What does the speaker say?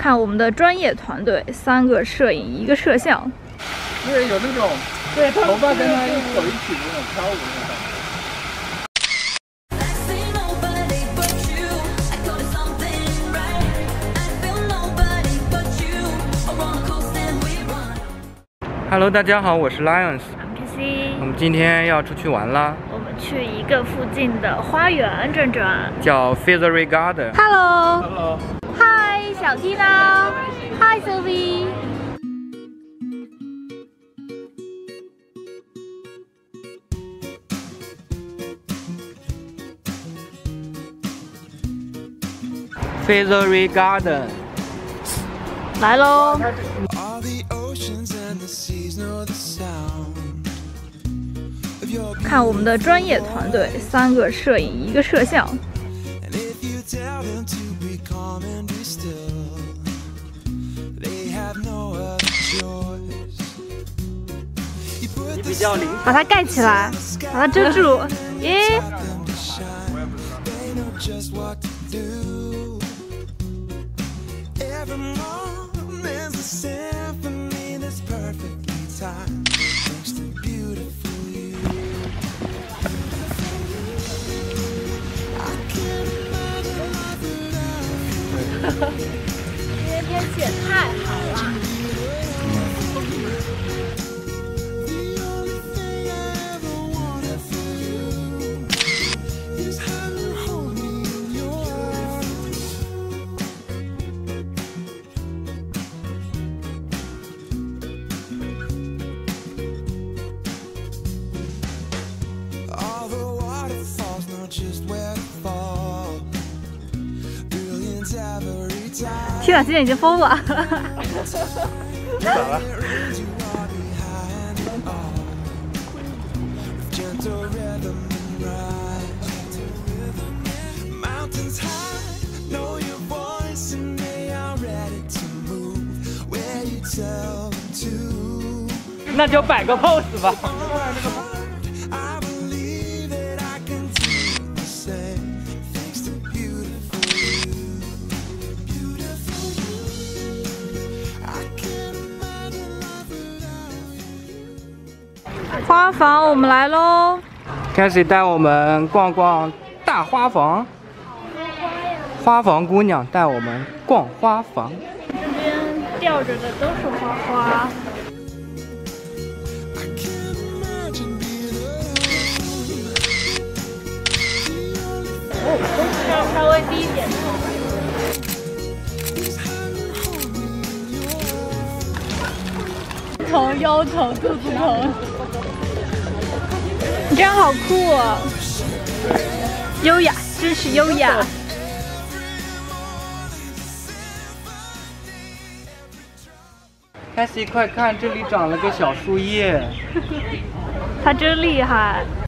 看我们的专业团队，三个摄影，一个摄像。对，有那种对头发跟他一走一起的那种飘舞那种。Hello，大家好，我是 Lions。我们今天要出去玩啦。我们去一个附近的花园转转，叫 Feathery Garden。Hello。Hello。小 Tina。Hi，Sophie。Feathery Garden。来喽。看我们的专业团队，三个摄影，一个摄像。把它盖起来，把它遮住，耶！ 今天天气也太好了。天哪，今天已经疯了！咋了？那就摆个 pose 吧。花房，我们来喽！开始带我们逛逛大花房。花房姑娘带我们逛花房。这边吊着的都是花花。哦，稍微低一点头。疼，腰疼，肚子疼。你这样好酷哦，优雅，真是优雅。凯西，快看，这里长了个小树叶。他真厉害。